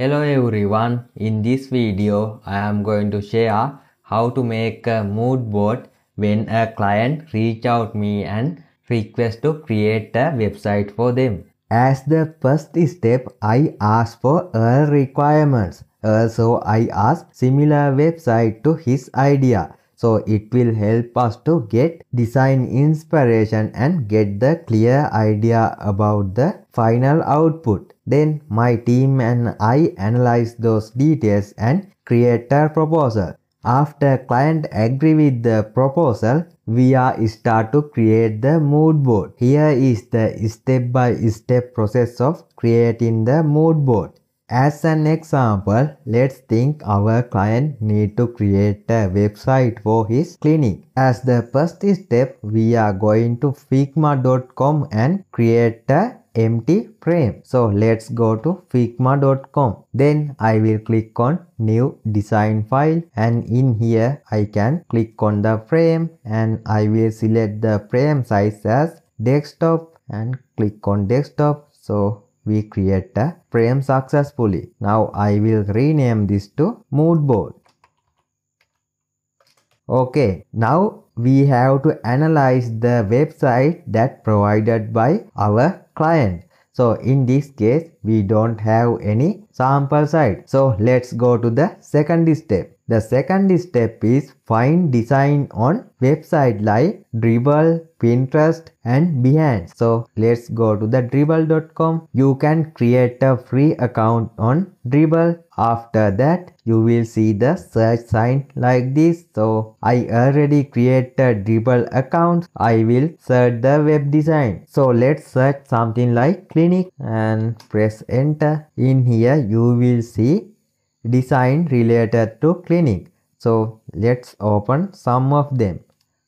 Hello everyone, in this video I am going to share how to make a mood board when a client reach out me and request to create a website for them. As the first step, I ask for all requirements. Also, I ask similar website to his idea. So it will help us to get design inspiration and get the clear idea about the final output. Then my team and I analyze those details and create a proposal. After client agree with the proposal, we are start to create the mood board. Here is the step by step process of creating the mood board. As an example, let's think our client need to create a website for his clinic. As the first step, we are going to figma.com and create a empty frame. So let's go to figma.com. Then I will click on new design file and in here I can click on the frame and I will select the frame size as desktop and click on desktop. So we create a frame successfully. Now I will rename this to mood board. Okay, now we have to analyze the website that provided by our client. So in this case, we don't have any sample site. So let's go to the second step. The second step is find design on website like Dribbble, Pinterest and Behance. So let's go to the dribbble.com. You can create a free account on Dribbble. After that, you will see the search sign like this. So I already created Dribbble account. I will search the web design. So let's search something like clinic and press enter. In here, you will see design related to clinic so let's open some of them.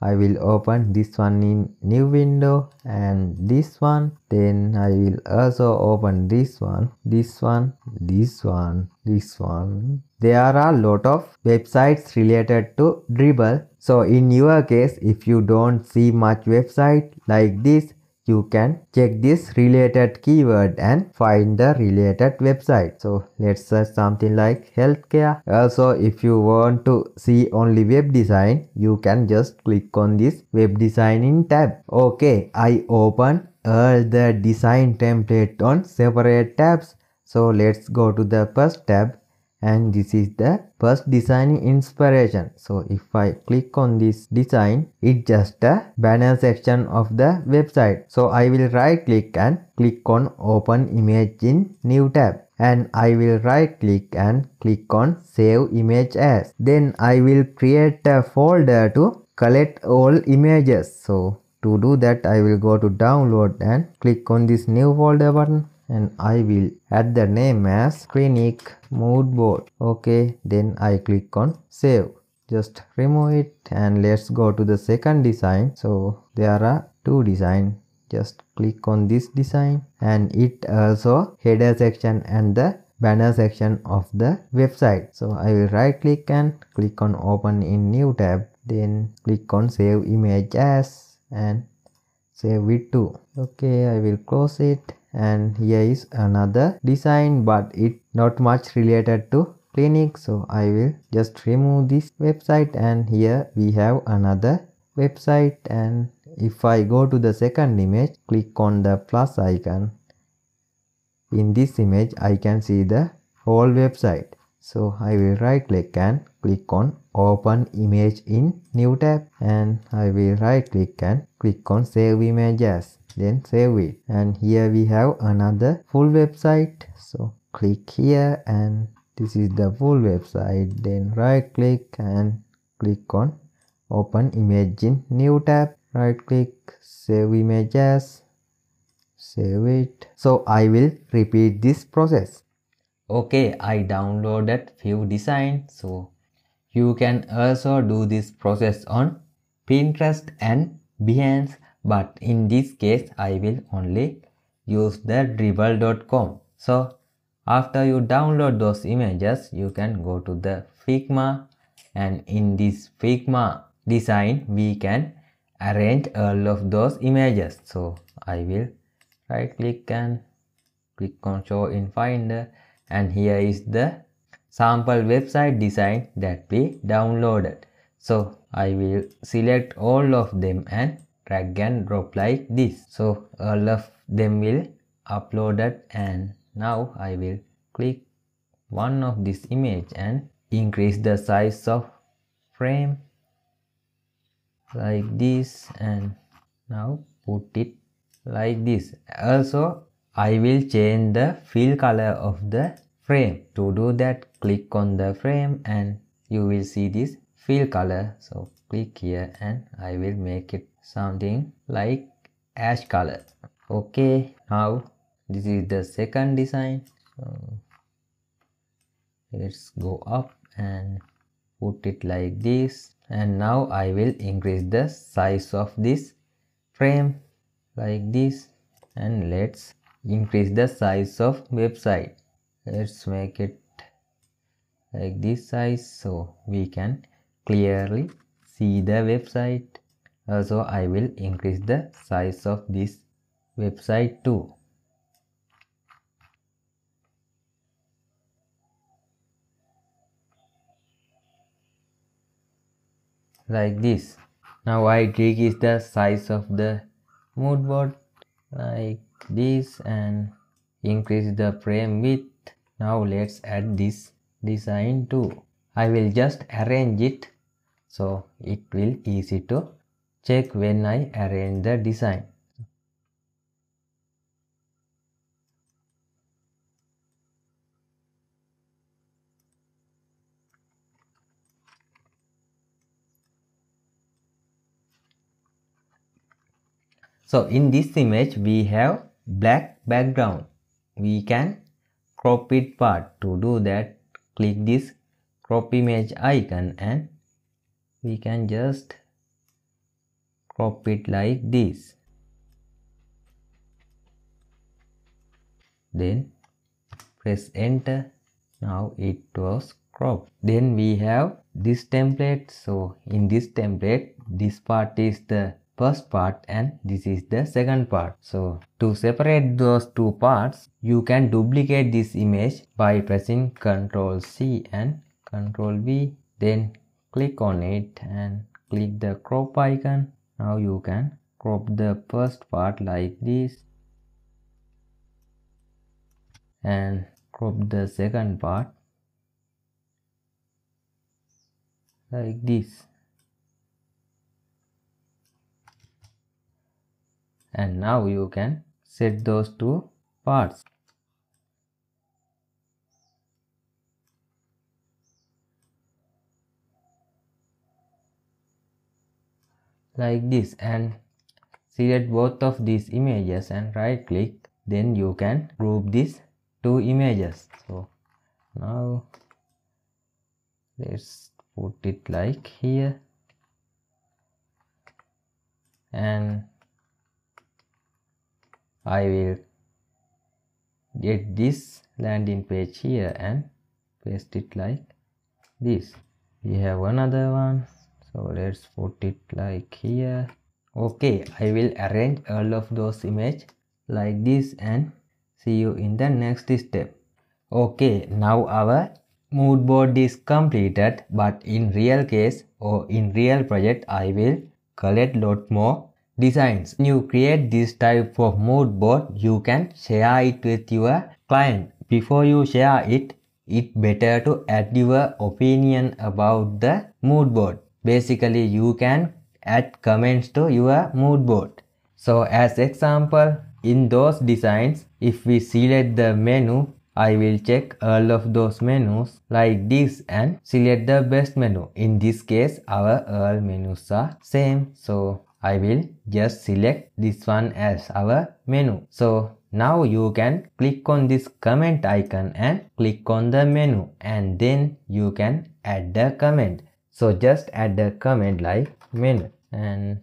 I will open this one in new window and this one. Then I will also open this one this one this one this one. There are a lot of websites related to Dribbble. So in your case if you don't see much website like this you can check this related keyword and find the related website. So let's search something like healthcare. Also if you want to see only web design you can just click on this web designing tab. Okay i open all the design template on separate tabs. So let's go to the first tab and this is the first design inspiration. So if i click on this design it's just a banner section of the website. So i will right click and click on open image in new tab. And I will right click and click on save image as. Then I will create a folder to collect all images. So to do that I will go to download and click on this new folder button and I will add the name as clinic mood board. Okay then I click on save. Just remove it and let's go to the second design. So there are two design. Just click on this design and it also header section and the banner section of the website. So i will right click and click on open in new tab. Then click on save image as and save it to okay i will close it and here is another design but it not much related to clinic so i will just remove this website. And here we have another website. And if i go to the second image click on the plus icon. In this image i can see the whole website. So i will right click and click on open image in new tab. And i will right click and click on save image as then save it and here we have another full website. So click here and this is the full website. Then right click and click on open image in new tab. Right click save image as save it. So i will repeat this process. Okay i downloaded few designs so you can also do this process on pinterest and behance but in this case I will only use the dribbble.com so after you download those images you can go to the figma. And in this figma design we can arrange all of those images. So I will right click and click on show in finder. And here is the sample website design that we downloaded. So I will select all of them and drag and drop like this. So all of them will uploaded and now I will click one of this image and increase the size of frame like this and now put it like this. Also I will change the fill color of the frame. To do that click on the frame and you will see this fill color. So click here and I will make it something like ash color. Okay now this is the second design. So let's go up and put it like this. And now I will increase the size of this frame like this. And let's increase the size of website. Let's make it like this size so we can clearly see the website. Also I will increase the size of this website too. Like this. Now I decrease the size of the mood board. Like this and increase the frame width. Now let's add this design too. I will just arrange it so it will easy to check when I arrange the design So in this image we have black background. We can crop it part. To do that click this crop image icon and we can just crop it like this. Then press enter. Now it was cropped. Then we have this template. So in this template this part is the first part and this is the second part. So to separate those two parts, you can duplicate this image by pressing Ctrl C and Ctrl V. Then click on it and click the crop icon. Now you can crop the first part like this and crop the second part like this and now you can set those two parts like this and select both of these images and right click then you can group these two images. So now let's put it like here. And I will get this landing page here and paste it like this. We have another one so let's put it like here okay i will arrange all of those image like this and see you in the next step okay now our mood board is completed but in real case or in real project i will collect lot more designs. When you create this type of mood board, you can share it with your client. Before you share it, it's better to add your opinion about the mood board. Basically, you can add comments to your mood board. So as example, in those designs, if we select the menu, I will check all of those menus like this and select the best menu. In this case, our all menus are same. So I will just select this one as our menu. So now you can click on this comment icon and click on the menu and then you can add the comment. So just add the comment like menu and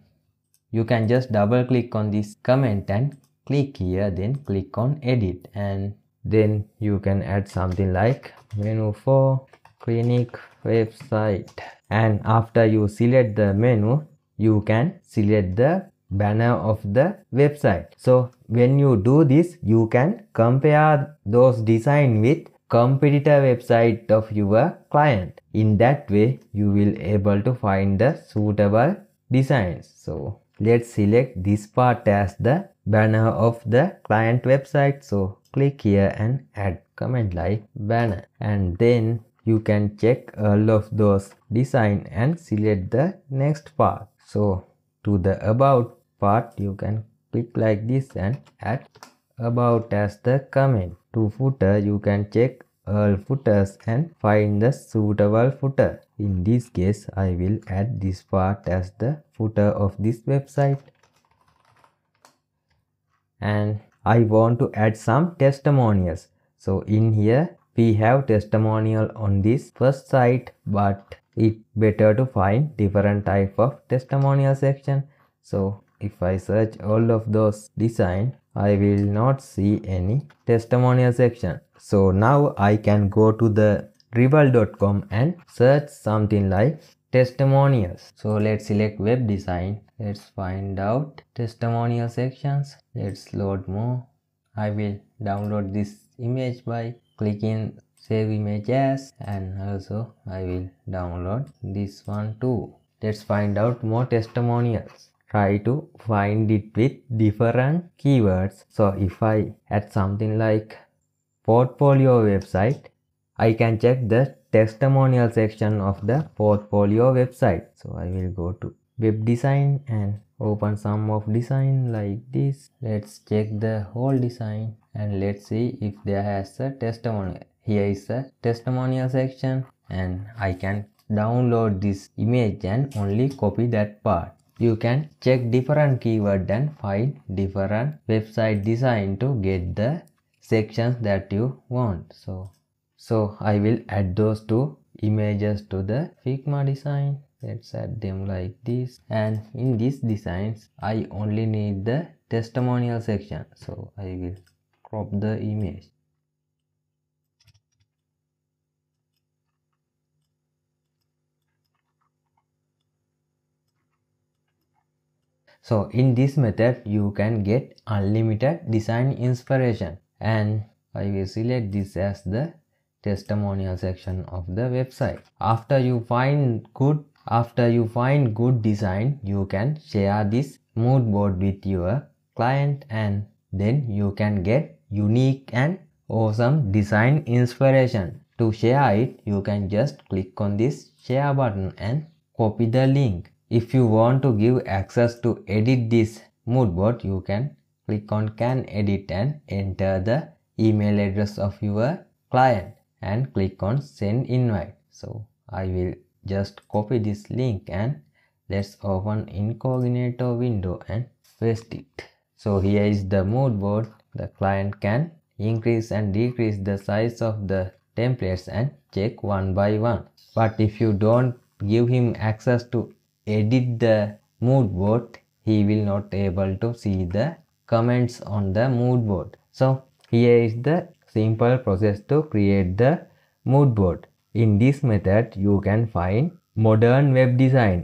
you can just double click on this comment and click here then click on edit and then you can add something like menu for clinic website and after you select the menu you can select the banner of the website. So when you do this, you can compare those design with competitor website of your client. In that way you will able to find the suitable designs. So let's select this part as the banner of the client website. So click here and add comment like banner. And then you can check all of those design and select the next part. So to the about part you can click like this and add about as the comment to footer you can check all footers and find the suitable footer. In this case i will add this part as the footer of this website. And i want to add some testimonials. So in here we have testimonial on this first site but it better to find different type of testimonial section. So if i search all of those design i will not see any testimonial section. So now i can go to the dribbble.com and search something like testimonials. So let's select web design. Let's find out testimonial sections. Let's load more. I will download this image by clicking save image as and also I will download this one too. Let's find out more testimonials. Try to find it with different keywords. So if I add something like portfolio website, I can check the testimonial section of the portfolio website. So I will go to web design and open some of design like this. Let's check the whole design and let's see if there has a testimonial here is a testimonial section and I can download this image and only copy that part you can check different keyword and find different website design to get the sections that you want. So so I will add those two images to the Figma design. Let's add them like this. And in these designs I only need the testimonial section. So I will crop the image so in this method you can get unlimited design inspiration. And I will select this as the testimonial section of the website. After you find good after you find good design you can share this mood board with your client and then you can get unique and awesome design inspiration. To share it you can just click on this share button and copy the link if you want to give access to edit this mood board, you can click on can edit and enter the email address of your client and click on send invite. So I will just copy this link and let's open incognito window and paste it. So here is the mood board. The client can increase and decrease the size of the templates and check one by one. But if you don't give him access to edit the mood board. He will not able to see the comments on the mood board. So here is the simple process to create the mood board. In this method you can find modern web design